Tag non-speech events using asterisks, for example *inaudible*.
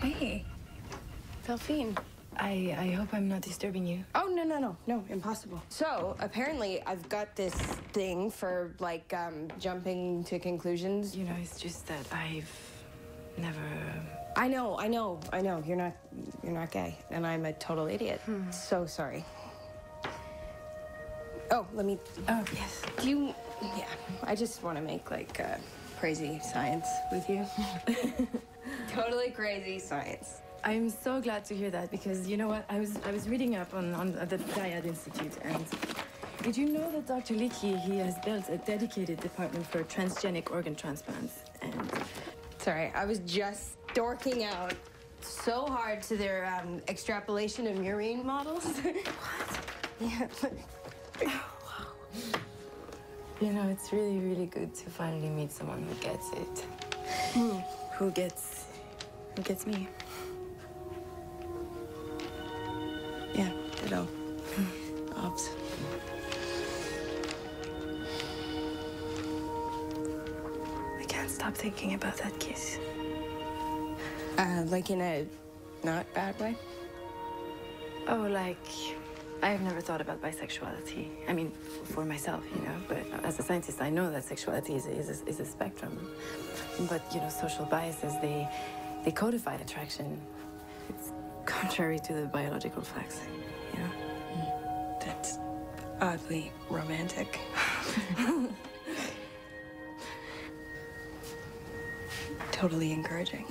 Hey, Delphine. I, I hope I'm not disturbing you. Oh, no, no, no, no, impossible. So, apparently, I've got this thing for, like, um, jumping to conclusions. You know, it's just that I've never. I know, I know, I know. You're not, you're not gay, and I'm a total idiot. So sorry. Oh, let me. Oh, yes. Do you? Yeah, I just want to make like uh, crazy science with you. *laughs* *laughs* totally crazy science. I'm so glad to hear that because you know what? I was I was reading up on, on the Dyad Institute and did you know that Dr. Leekie, he has built a dedicated department for transgenic organ transplants and Sorry, I was just dorking out so hard to their um, extrapolation of murine models. *laughs* what? Yeah. wow. you know, it's really, really good to finally meet someone who gets it. Who gets who gets me. Yeah, ditto. *laughs* Ops. I can't stop thinking about that kiss. Uh, like in a not bad way? Oh, like I've never thought about bisexuality. I mean, for myself, you know. But as a scientist, I know that sexuality is a, is is a spectrum. But you know, social biases they they codified attraction. It's contrary to the biological facts. You know. Mm. That's oddly romantic. *laughs* totally encouraging.